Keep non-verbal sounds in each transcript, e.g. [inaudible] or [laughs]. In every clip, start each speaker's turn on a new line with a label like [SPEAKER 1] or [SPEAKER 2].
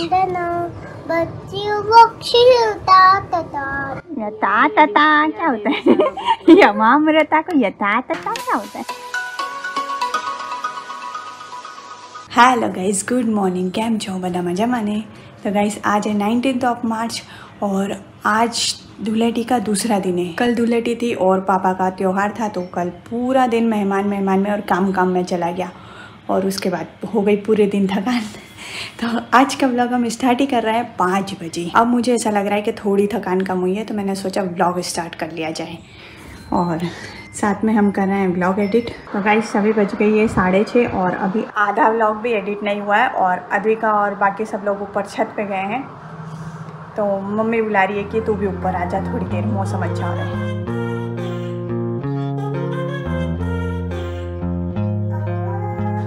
[SPEAKER 1] वंदना बच्चियों बक्षिता तथा
[SPEAKER 2] यथा तथा क्या होता है [laughs] यमामृता को यथा तथा क्या होता है
[SPEAKER 3] હેલો ગાઈઝ ગુડ મોર્નિંગ કેમ છો બધા મજામાં ને तो गाइस आज है नाइनटीन ऑफ मार्च और आज धुलेटी का दूसरा दिन है कल धुलेटी थी और पापा का त्यौहार था तो कल पूरा दिन मेहमान मेहमान में और काम काम में चला गया और उसके बाद हो गई पूरे दिन थकान तो आज का व्लॉग हम स्टार्ट ही कर रहे हैं पाँच बजे। अब मुझे ऐसा लग रहा है कि थोड़ी थकान कम हुई है तो मैंने सोचा व्लॉग स्टार्ट कर लिया जाए। और साथ में हम कर रहे हैं व्लॉग एडिट तो गाइस सभी बज गई है साढ़े छः और अभी आधा व्लॉग भी एडिट नहीं हुआ है और अद्विका और बाकी सब लोग ऊपर छत पे गए हैं। तो मम्मी बुला रही है कि तू भी ऊपर आ जा, थोड़ी देर मौसम अच्छा हो रहा है।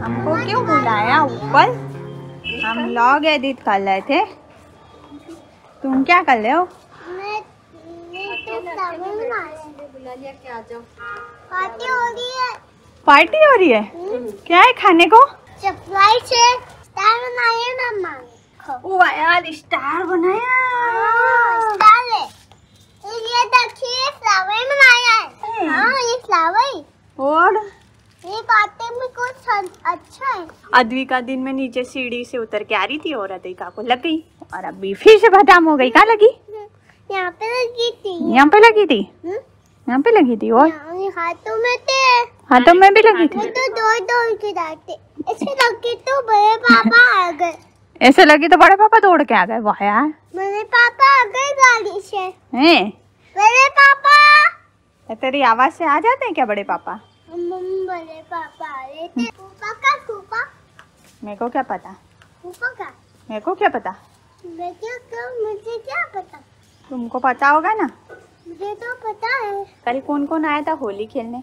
[SPEAKER 2] हमको क्यों बुलाया ऊपर? हम लॉग एडिट कर रहे थे। तुम क्या कर रहे हो?
[SPEAKER 1] मैं तो हूँ। पार्टी हो रही है।
[SPEAKER 2] पार्टी हो रही है? क्या है खाने को?
[SPEAKER 1] सरप्राइज़ है स्टार बनाए मम्मा
[SPEAKER 2] ओ यार स्टार बनाया।
[SPEAKER 1] स्टार है। ये देखिए फ्लावर बनाया है। हाँ ये फ्लावर
[SPEAKER 2] और?
[SPEAKER 1] ये बातें में कुछ अच्छा है।
[SPEAKER 2] अद्विका दिन में नीचे सीढ़ी से उतर के आ रही थी और अद्विका को लग गई और अभी फिर से बदाम हो गई। कहाँ लगी?
[SPEAKER 1] यहाँ पे लगी थी।
[SPEAKER 2] यहाँ पे लगी थी?
[SPEAKER 1] हम्म?
[SPEAKER 2] यहाँ पे लगी थी और?
[SPEAKER 1] हाथों में थे।
[SPEAKER 2] हाथों में भी लगी थी?
[SPEAKER 1] तो दौड़ दौड़ के जाते ऐसे लगे तो बड़े पापा आ गए।
[SPEAKER 2] ऐसे लगी तो बड़े पापा दौड़ के आ गए। वाह यार।
[SPEAKER 1] बड़े पापा आ गए गाड़ी से।
[SPEAKER 2] हैं?
[SPEAKER 1] बड़े पापा।
[SPEAKER 2] तेरी आवाज़ से आ जाते हैं क्या बड़े पापा?
[SPEAKER 1] बड़े पापा फूफा का फूफा।
[SPEAKER 2] मेरे को क्या पता?
[SPEAKER 1] फूफा का।
[SPEAKER 2] मेरे को क्या पता?
[SPEAKER 1] मुझे क्या मुझे क्या पता?
[SPEAKER 2] तुमको पता होगा ना?
[SPEAKER 1] मुझे तो पता है।
[SPEAKER 2] कल कौन कौन आया था होली खेलने?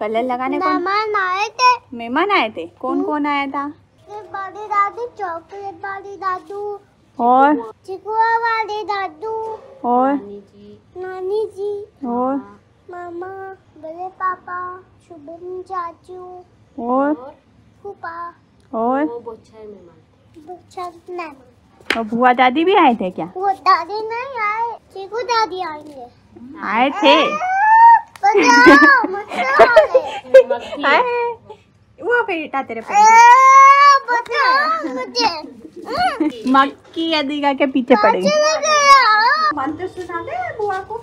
[SPEAKER 2] कलर लगाने कौन
[SPEAKER 1] मेहमान आए थे।
[SPEAKER 2] मेहमान आए थे? कौन कौन आया था?
[SPEAKER 1] बड़ी दादी चॉकलेट वाली दादू
[SPEAKER 2] और?
[SPEAKER 1] चिकुआ वाले दादू
[SPEAKER 2] और?
[SPEAKER 1] नानी जी।
[SPEAKER 2] और?
[SPEAKER 1] मामा बड़े पापा शुभम चाचू
[SPEAKER 2] और?
[SPEAKER 1] फूफा।
[SPEAKER 2] और? और बुआ दादी भी आए थे क्या?
[SPEAKER 1] वो दादी नहीं आए चीकू दादी आएँगे।
[SPEAKER 2] आए थे। वो बेटा तेरे पे
[SPEAKER 1] मुझे।
[SPEAKER 2] मक्की अदिका के पीछे पड़ गई
[SPEAKER 1] चला गया।
[SPEAKER 2] मंत्र सुना दे बुआ को।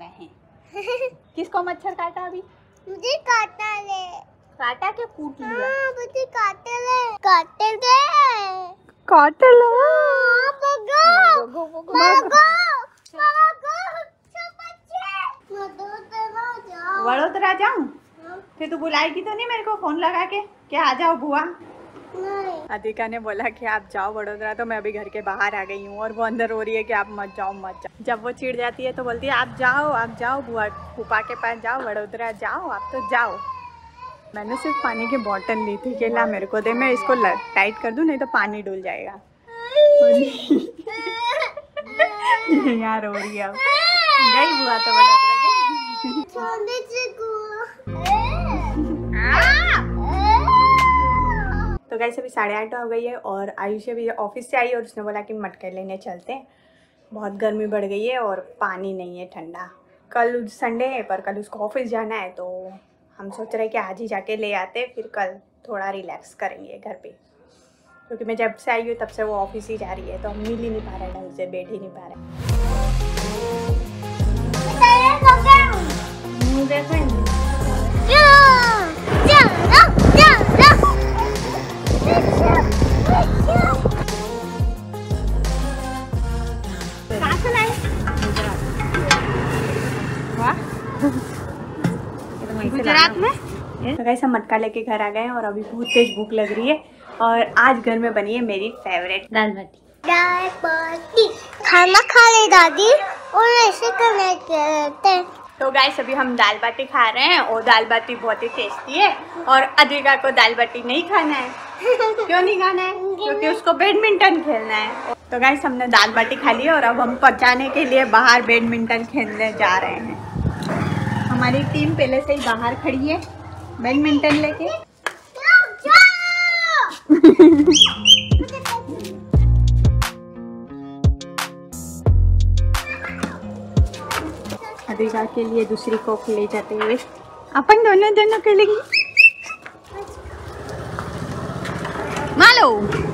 [SPEAKER 2] [laughs] किसको मच्छर काटा अभी?
[SPEAKER 1] मुझे काटा ले।
[SPEAKER 2] काटा के कूट लिया।
[SPEAKER 1] हाँ मुझे काटे ले। काटे ले
[SPEAKER 2] काटा लो?
[SPEAKER 1] हाँ, भगो। भगो भगो सब बच्चे वडोदरा
[SPEAKER 2] जाऊँ?
[SPEAKER 1] हाँ,
[SPEAKER 2] फिर तू बुलाएगी तो नहीं मेरे को फ़ोन लगा के। क्या आ जाओ बुआ? अधिका ने बोला कि आप जाओ वडोदरा तो मैं अभी घर के बाहर आ गई हूँ और वो अंदर हो रही है कि आप मत जाओ मत जाओ। जब वो चिड़ जाती है तो बोलती है आप जाओ आप जाओ बुआ फूफा के पास जाओ वडोदरा जाओ आप तो जाओ। मैंने सिर्फ़ पानी की बॉटल ली थी कि ला मेरे को दे मैं इसको टाइट कर दूँ नहीं तो पानी डुल जाएगा। [laughs] [laughs] यहाँ रो रही है गई बुआ तो वडोदरा
[SPEAKER 3] तो गैस अभी साढ़े आठ हो गई है और आयुष अभी ऑफ़िस से आई और उसने बोला कि मटके लेने चलते हैं। बहुत गर्मी बढ़ गई है और पानी नहीं है ठंडा। कल संडे है पर कल उसको ऑफ़िस जाना है तो हम सोच रहे हैं कि आज ही जाके ले आते फिर कल थोड़ा रिलैक्स करेंगे घर पे। क्योंकि मैं जब से आई हूँ तब से वो ऑफ़िस ही जा रही है तो हम मिल ही नहीं पा रहे ढंग से बैठ ही नहीं पा रहे
[SPEAKER 2] गुजरात में?
[SPEAKER 3] तो कैसे मटका लेके घर आ गए हैं और अभी बहुत तेज भूख लग रही है
[SPEAKER 2] और आज घर में बनी है मेरी फेवरेट दाल बाटी।
[SPEAKER 1] दाल बाटी। खाना खा ले दादी और ऐसे करने कहते हैं।
[SPEAKER 2] तो गाइस अभी हम दाल बाटी खा रहे हैं और दाल बाटी बहुत ही टेस्टी है और अधिका को दाल बाटी नहीं खाना है। [laughs] क्यों नहीं खाना है? क्योंकि उसको बैडमिंटन खेलना है। तो गाइस हमने दाल बाटी खा ली है और अब हम पचाने के लिए बाहर बैडमिंटन खेलने जा रहे हैं। हमारी टीम पहले से ही बाहर खड़ी है। बैडमिंटन लेके। अधिका के लिए दूसरी कोक ले जाते हुए। अपन दोनों दोनों खेलेंगे। मालो।